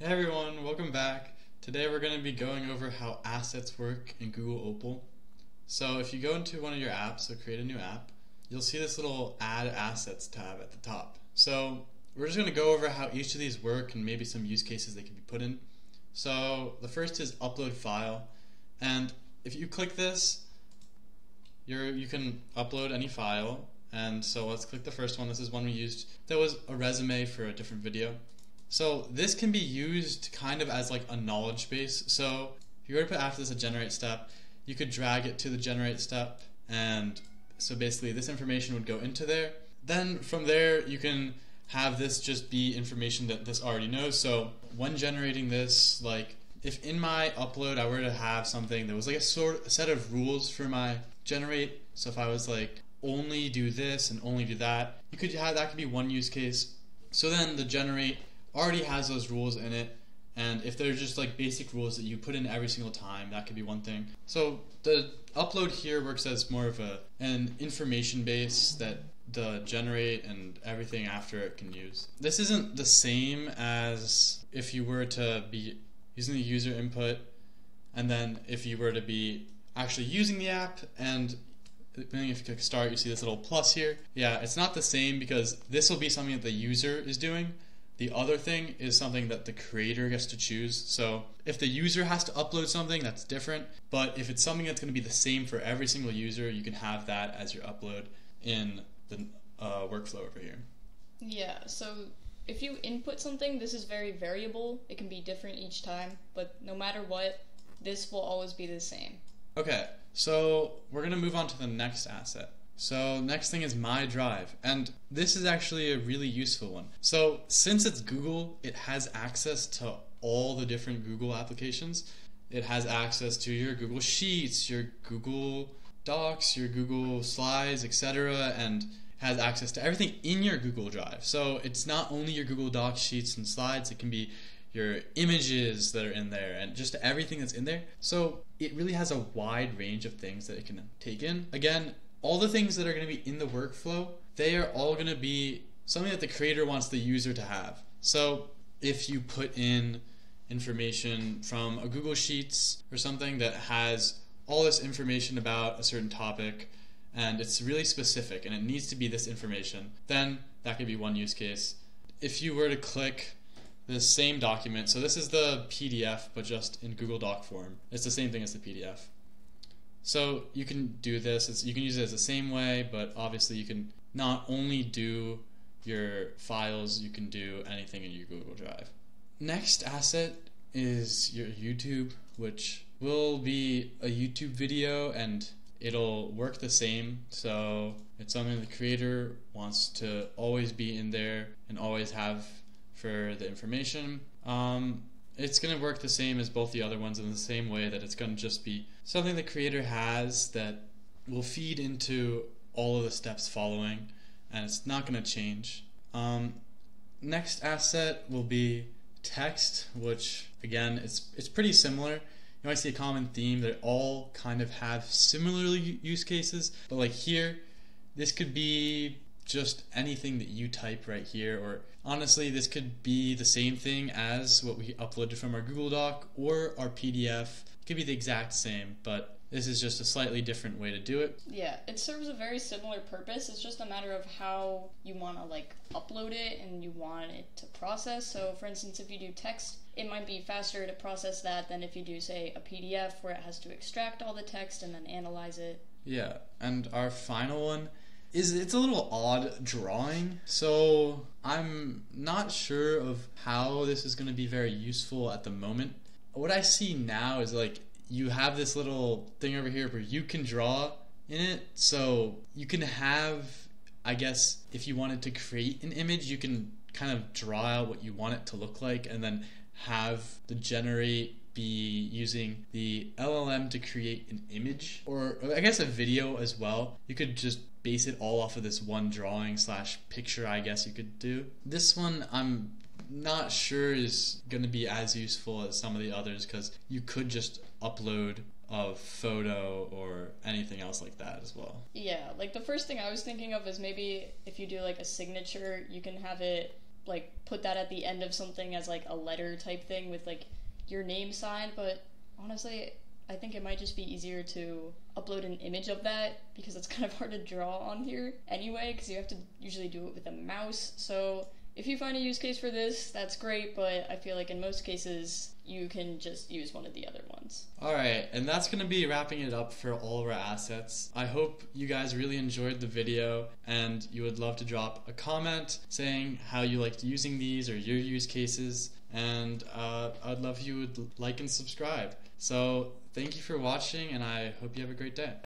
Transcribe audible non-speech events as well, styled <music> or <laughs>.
Hey everyone, welcome back. Today we're going to be going over how assets work in Google Opal. So if you go into one of your apps, so create a new app, you'll see this little add assets tab at the top. So we're just going to go over how each of these work and maybe some use cases they can be put in. So the first is upload file. And if you click this, you're, you can upload any file. And so let's click the first one. This is one we used. That was a resume for a different video. So this can be used kind of as like a knowledge base. So if you were to put after this a generate step, you could drag it to the generate step and so basically this information would go into there. Then from there you can have this just be information that this already knows. So when generating this, like if in my upload I were to have something that was like a sort a set of rules for my generate, so if I was like only do this and only do that, you could have that could be one use case. So then the generate already has those rules in it. And if they're just like basic rules that you put in every single time, that could be one thing. So the upload here works as more of a an information base that the generate and everything after it can use. This isn't the same as if you were to be using the user input and then if you were to be actually using the app and depending if you click start you see this little plus here. Yeah, it's not the same because this will be something that the user is doing the other thing is something that the creator gets to choose. So if the user has to upload something, that's different. But if it's something that's going to be the same for every single user, you can have that as your upload in the uh, workflow over here. Yeah, so if you input something, this is very variable. It can be different each time, but no matter what, this will always be the same. Okay, so we're going to move on to the next asset. So next thing is My Drive, and this is actually a really useful one. So since it's Google, it has access to all the different Google applications. It has access to your Google Sheets, your Google Docs, your Google Slides, etc., and has access to everything in your Google Drive. So it's not only your Google Docs, Sheets, and Slides, it can be your images that are in there and just everything that's in there. So it really has a wide range of things that it can take in. Again, all the things that are going to be in the workflow, they are all going to be something that the creator wants the user to have. So if you put in information from a Google Sheets or something that has all this information about a certain topic and it's really specific and it needs to be this information, then that could be one use case. If you were to click the same document, so this is the PDF but just in Google Doc form, it's the same thing as the PDF. So you can do this. It's, you can use it as the same way, but obviously you can not only do your files, you can do anything in your Google Drive. Next asset is your YouTube, which will be a YouTube video and it'll work the same. So it's something the creator wants to always be in there and always have for the information. Um, it's going to work the same as both the other ones in the same way that it's going to just be something the creator has that will feed into all of the steps following and it's not going to change. Um, next asset will be text, which again it's it's pretty similar. You might see a common theme that all kind of have similar use cases, but like here, this could be just anything that you type right here, or honestly, this could be the same thing as what we uploaded from our Google Doc or our PDF. It could be the exact same, but this is just a slightly different way to do it. Yeah, it serves a very similar purpose. It's just a matter of how you want to like upload it and you want it to process. So, for instance, if you do text, it might be faster to process that than if you do say a PDF where it has to extract all the text and then analyze it. Yeah, and our final one is it's a little odd drawing. So I'm not sure of how this is going to be very useful at the moment. What I see now is like you have this little thing over here where you can draw in it. So you can have, I guess, if you wanted to create an image, you can kind of draw out what you want it to look like and then have the generate be using the LLM to create an image or I guess a video as well. You could just base it all off of this one drawing slash picture, I guess you could do. This one, I'm not sure is going to be as useful as some of the others because you could just upload a photo or anything else like that as well. Yeah, like the first thing I was thinking of is maybe if you do like a signature, you can have it like put that at the end of something as like a letter type thing with like your name signed, but honestly, I think it might just be easier to upload an image of that because it's <laughs> kind of hard to draw on here anyway because you have to usually do it with a mouse. So if you find a use case for this, that's great, but I feel like in most cases you can just use one of the other ones. All right, and that's going to be wrapping it up for all of our assets. I hope you guys really enjoyed the video and you would love to drop a comment saying how you liked using these or your use cases. And uh, I'd love if you would like and subscribe. So thank you for watching, and I hope you have a great day.